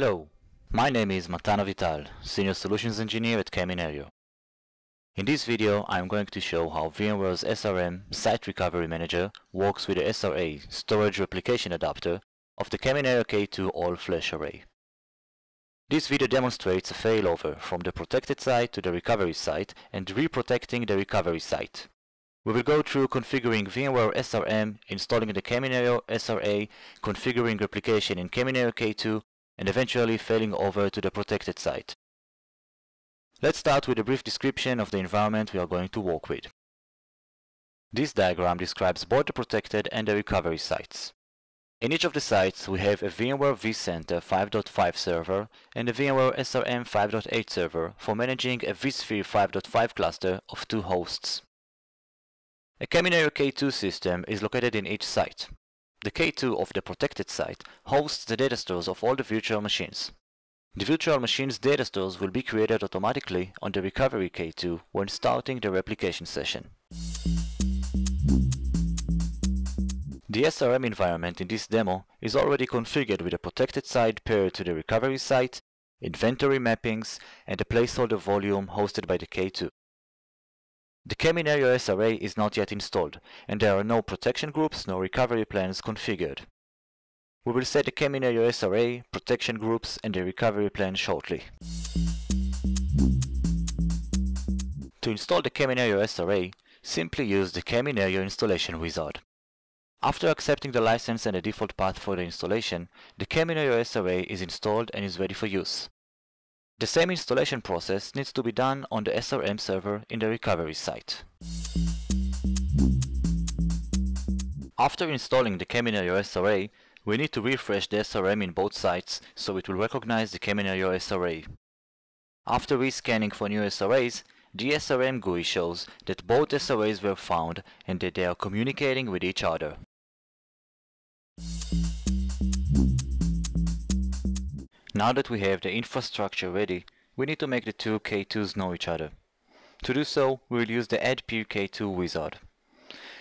Hello, my name is Matan Avi-Tal, Senior Solutions Engineer at Kaminario. In this video I am going to show how VMware's SRM Site Recovery Manager works with the SRA Storage Replication Adapter of the Kaminario K2 All-Flash Array. This video demonstrates a failover from the protected site to the recovery site and reprotecting the recovery site. We will go through configuring VMware SRM, installing the Kaminario SRA, configuring replication in Kaminario K2, and eventually failing over to the protected site. Let's start with a brief description of the environment we are going to work with. This diagram describes both the protected and the recovery sites. In each of the sites we have a VMware vCenter 5.5 server and a VMware SRM 5.8 server for managing a vSphere 5.5 cluster of two hosts. A Kaminario K2 system is located in each site. The K2 of the protected site hosts the data stores of all the virtual machines. The virtual machine's data stores will be created automatically on the recovery K2 when starting the replication session. The SRM environment in this demo is already configured with a protected site paired to the recovery site, inventory mappings, and a placeholder volume hosted by the K2. The Kaminario SRA is not yet installed, and there are no protection groups nor recovery plans configured. We will set the Kaminario SRA, protection groups and the recovery plan shortly. To install the Kaminario SRA, simply use the Kaminario installation wizard. After accepting the license and the default path for the installation, the Kaminario SRA is installed and is ready for use. The same installation process needs to be done on the SRM server in the recovery site. After installing the Kaminario SRA, we need to refresh the SRM in both sites so it will recognize the Kaminario SRA. After rescanning for new SRAs, the SRM GUI shows that both SRAs were found and that they are communicating with each other. Now that we have the infrastructure ready, we need to make the two K2s know each other. To do so, we will use the add peer K2 wizard.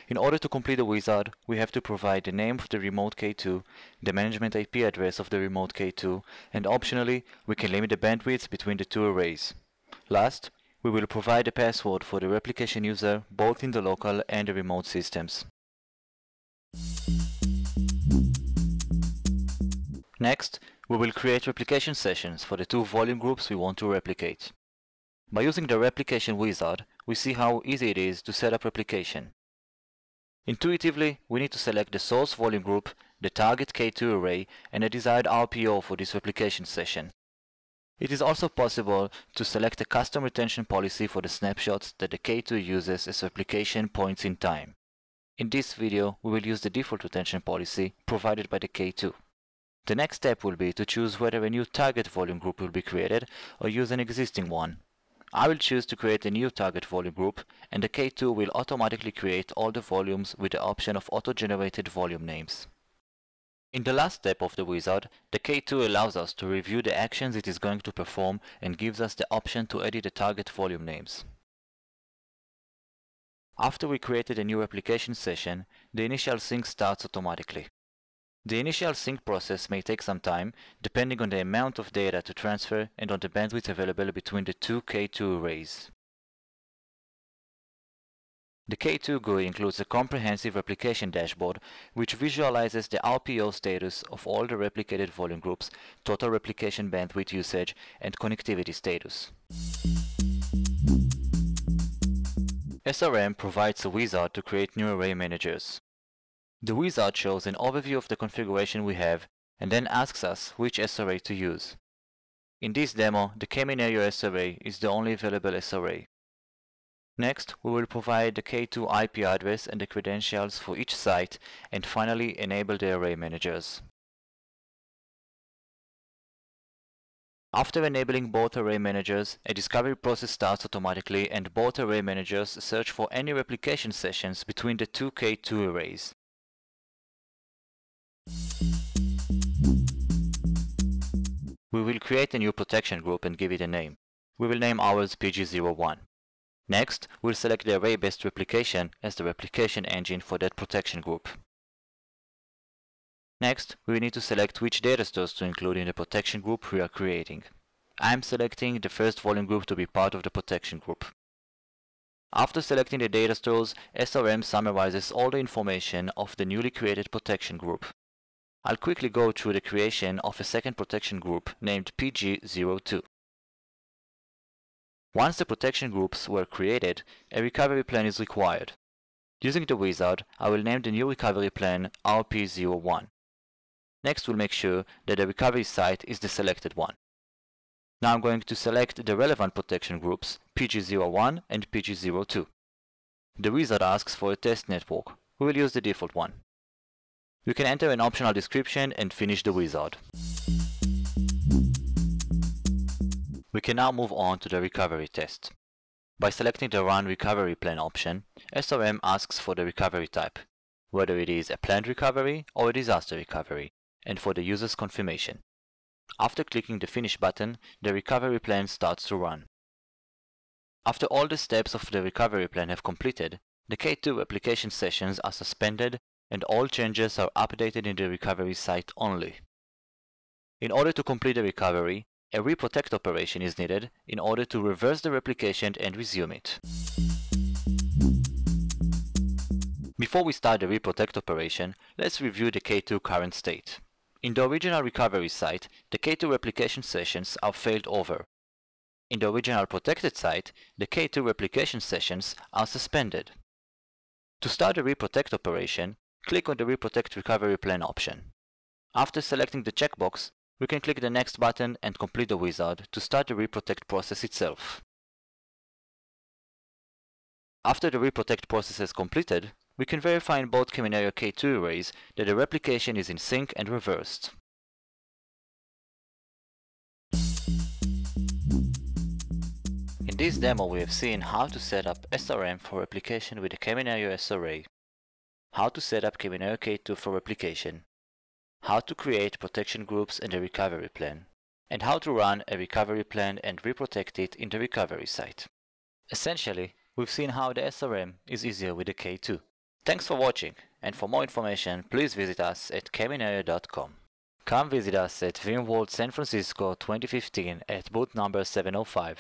In order to complete the wizard, we have to provide the name of the remote K2, the management IP address of the remote K2, and optionally, we can limit the bandwidth between the two arrays. Last, we will provide a password for the replication user both in the local and the remote systems. Next, we will create replication sessions for the two volume groups we want to replicate. By using the replication wizard, we see how easy it is to set up replication. Intuitively, we need to select the source volume group, the target K2 array, and a desired RPO for this replication session. It is also possible to select a custom retention policy for the snapshots that the K2 uses as replication points in time. In this video, we will use the default retention policy provided by the K2. The next step will be to choose whether a new target volume group will be created or use an existing one. I will choose to create a new target volume group and the K2 will automatically create all the volumes with the option of auto-generated volume names. In the last step of the wizard, the K2 allows us to review the actions it is going to perform and gives us the option to edit the target volume names. After we created a new replication session, the initial sync starts automatically. The initial sync process may take some time, depending on the amount of data to transfer and on the bandwidth available between the two K2 arrays. The K2 GUI includes a comprehensive replication dashboard which visualizes the RPO status of all the replicated volume groups, total replication bandwidth usage, and connectivity status. SRM provides a wizard to create new array managers. The wizard shows an overview of the configuration we have and then asks us which SRA to use. In this demo, the Kaminario SRA is the only available SRA. Next, we will provide the K2 IP address and the credentials for each site and finally enable the array managers. After enabling both array managers, a discovery process starts automatically and both array managers search for any replication sessions between the two K2 arrays. We will create a new protection group and give it a name. We will name ours PG01. Next, we'll select the array-based replication as the replication engine for that protection group. Next, we need to select which data stores to include in the protection group we are creating. I'm selecting the first volume group to be part of the protection group. After selecting the data stores, SRM summarizes all the information of the newly created protection group. I'll quickly go through the creation of a second protection group named PG02. Once the protection groups were created, a recovery plan is required. Using the wizard, I will name the new recovery plan RP01. Next we'll make sure that the recovery site is the selected one. Now I'm going to select the relevant protection groups PG01 and PG02. The wizard asks for a test network. We will use the default one. You can enter an optional description and finish the wizard. We can now move on to the recovery test. By selecting the Run Recovery Plan option, SRM asks for the recovery type, whether it is a planned recovery or a disaster recovery, and for the user's confirmation. After clicking the Finish button, the recovery plan starts to run. After all the steps of the recovery plan have completed, the K2 replication sessions are suspended and all changes are updated in the recovery site only. In order to complete the recovery, a reprotect operation is needed in order to reverse the replication and resume it. Before we start the reprotect operation, let's review the K2 current state. In the original recovery site, the K2 replication sessions are failed over. In the original protected site, the K2 replication sessions are suspended. To start the reprotect operation, click on the reprotect recovery plan option. After selecting the checkbox, we can click the next button and complete the wizard to start the reprotect process itself. After the reprotect process is completed, we can verify in both Kaminario K2 arrays that the replication is in sync and reversed. In this demo we have seen how to set up SRM for replication with the Kaminario SRA, how to set up Kaminario K2 for replication, how to create protection groups and a recovery plan, and how to run a recovery plan and reprotect it in the recovery site. Essentially, we've seen how the SRM is easier with the K2. Thanks for watching, and for more information please visit us at kaminario.com. Come visit us at VMworld San Francisco 2015 at booth number 705.